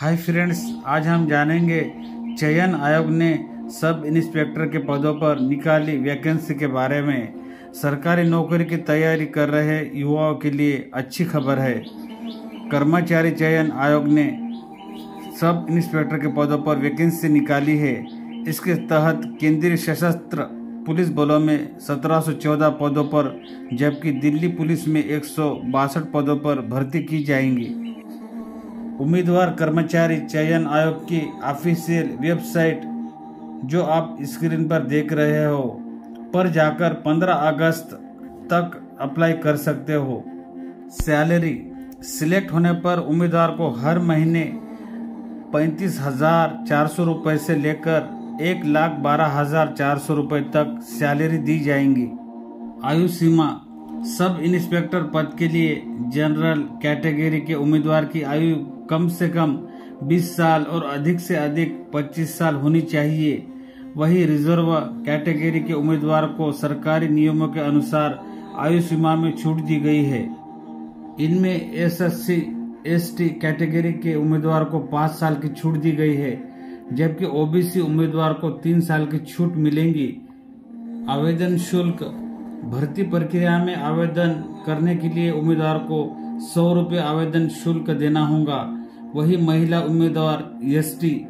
Hi friends, आज हम जानेंगे चयन आयोग ने सब इंस्पेक्टर के पदों पर निकाली वैकेंसी के बारे में। सरकारी नौकरी की तैयारी कर रहे युवाओं के लिए अच्छी खबर है। कर्मचारी चयन आयोग ने सब इंस्पेक्टर के पदों पर वैकेंसी निकाली है। इसके तहत केंद्रीय सशस्त्र पुलिस बलों में 1714 पदों पर, जबकि दिल्ली पुलिस में एक सौ बासठ पदों पर भर्ती की जाएँगी। उम्मीदवार कर्मचारी चयन आयोग की ऑफिशियल वेबसाइट, जो आप स्क्रीन पर देख रहे हो, पर जाकर 15 अगस्त तक अप्लाई कर सकते हो। सैलरी सिलेक्ट होने पर उम्मीदवार को हर महीने पैंतीस हज़ार चार सौ रुपये से लेकर एक लाख बारह हज़ार चार सौ रुपये तक सैलरी दी जाएँगी। आयु सीमा सब इंस्पेक्टर पद के लिए जनरल कैटेगरी के उम्मीदवार की आयु कम से कम 20 साल और अधिक से अधिक 25 साल होनी चाहिए। वही रिज़र्व कैटेगरी के उम्मीदवार को सरकारी नियमों के अनुसार आयु सीमा में छूट दी गई है। इनमें एस एस टी कैटेगरी के उम्मीदवार को पाँच साल की छूट दी गई है, जबकि ओबीसी उम्मीदवार को तीन साल की छूट मिलेंगी। आवेदन शुल्क भर्ती प्रक्रिया में आवेदन करने के लिए उम्मीदवार को सौ रुपये आवेदन शुल्क देना होगा। वही महिला उम्मीदवार एसटी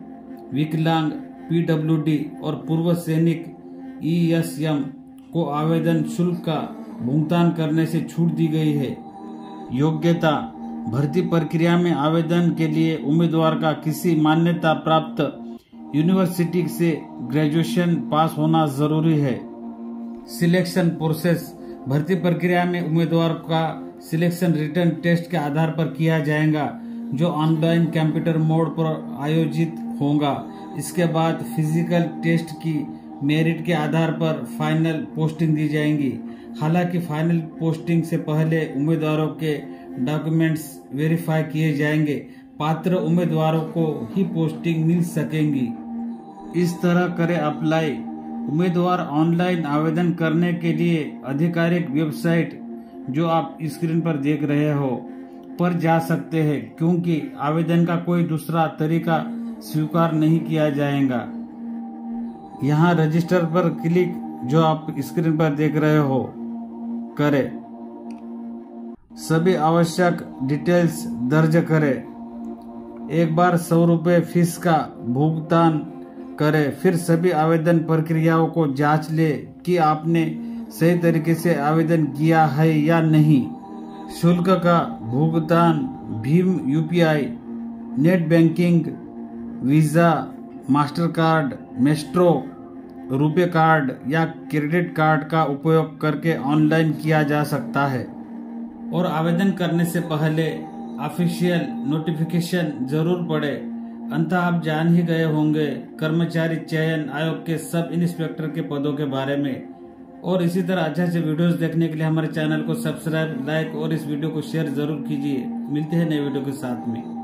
विकलांग पीडब्ल्यूडी और पूर्व सैनिक ईएसएम को आवेदन शुल्क का भुगतान करने से छूट दी गई है। योग्यता, भर्ती प्रक्रिया में आवेदन के लिए उम्मीदवार का किसी मान्यता प्राप्त यूनिवर्सिटी से ग्रेजुएशन पास होना ज़रूरी है। सिलेक्शन प्रोसेस भर्ती प्रक्रिया में उम्मीदवार का सिलेक्शन रिटर्न टेस्ट के आधार पर किया जाएगा, जो ऑनलाइन कंप्यूटर मोड पर आयोजित होगा। इसके बाद फ़िज़िकल टेस्ट की मेरिट के आधार पर फाइनल पोस्टिंग दी जाएँगी। हालाँकि फाइनल पोस्टिंग से पहले उम्मीदवारों के डॉक्यूमेंट्स वेरीफाई किए जाएँगे। पात्र उम्मीदवारों को ही पोस्टिंग मिल सकेंगी। इस तरह करें अप्लाई। उम्मीदवार ऑनलाइन आवेदन करने के लिए आधिकारिक वेबसाइट जो आप स्क्रीन पर देख रहे हो, पर जा सकते हैं, क्योंकि आवेदन का कोई दूसरा तरीका स्वीकार नहीं किया जाएगा। यहाँ रजिस्टर पर क्लिक जो आप स्क्रीन पर देख रहे हो, करें। सभी आवश्यक डिटेल्स दर्ज करें। एक बार सौ रुपये फ़ीस का भुगतान करें, फिर सभी आवेदन प्रक्रियाओं को जाँच ले कि आपने सही तरीके से आवेदन किया है या नहीं। शुल्क का भुगतान Bhim UPI, net banking, visa master card maestro RuPay card या क्रेडिट कार्ड का उपयोग करके ऑनलाइन किया जा सकता है। और आवेदन करने से पहले ऑफिशियल नोटिफिकेशन ज़रूर पढ़े अंत आप जान ही गए होंगे, कर्मचारी चयन आयोग के सब इंस्पेक्टर के पदों के बारे में। और इसी तरह अच्छे अच्छे वीडियोस देखने के लिए हमारे चैनल को सब्सक्राइब लाइक और इस वीडियो को शेयर ज़रूर कीजिए। मिलते हैं नए वीडियो के साथ में।